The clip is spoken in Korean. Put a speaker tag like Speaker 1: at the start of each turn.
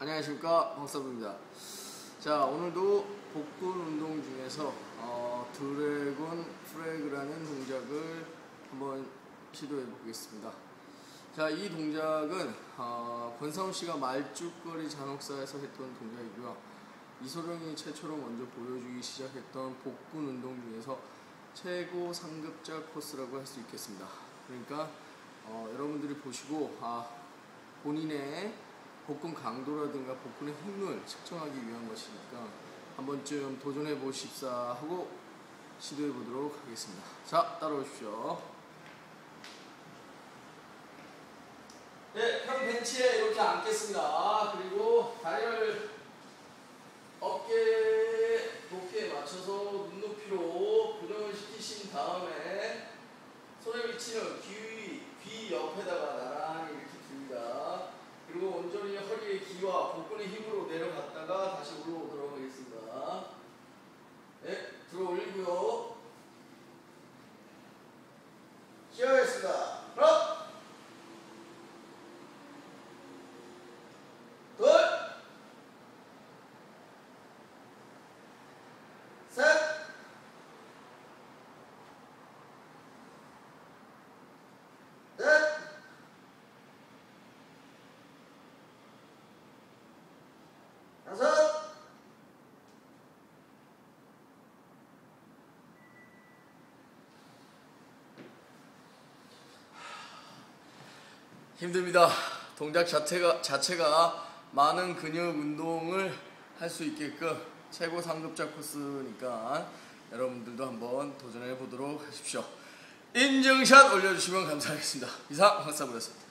Speaker 1: 안녕하십니까 황사부입니다. 자 오늘도 복근 운동 중에서 어, 드래곤 프레그라는 동작을 한번 시도해 보겠습니다. 자이 동작은 어, 권상우 씨가 말죽거리 잔혹사에서 했던 동작이고요. 이소룡이 최초로 먼저 보여주기 시작했던 복근 운동 중에서 최고 상급자 코스라고 할 수 있겠습니다. 그러니까 어, 여러분들이 보시고 아, 본인의 복근 강도라든가 복근의 힘을 측정하기 위한 것이니까 한 번쯤 도전해 보십사 하고 시도해 보도록 하겠습니다. 자, 따라오십시오. 네, 형 벤치에 이렇게 앉겠습니다. 그리고 다리를 어깨 높이에 맞춰서 눈높이로 고정을 시키신 다음에 손의 위치는 귀, 귀 10분의 힘으로 내려갔다가 다시 올라오도록 힘듭니다. 동작 자체가 자체가 많은 근육 운동을 할 수 있게끔 최고 상급자 코스니까 여러분들도 한번 도전해 보도록 하십시오. 인증샷 올려주시면 감사하겠습니다. 이상 황사부였습니다.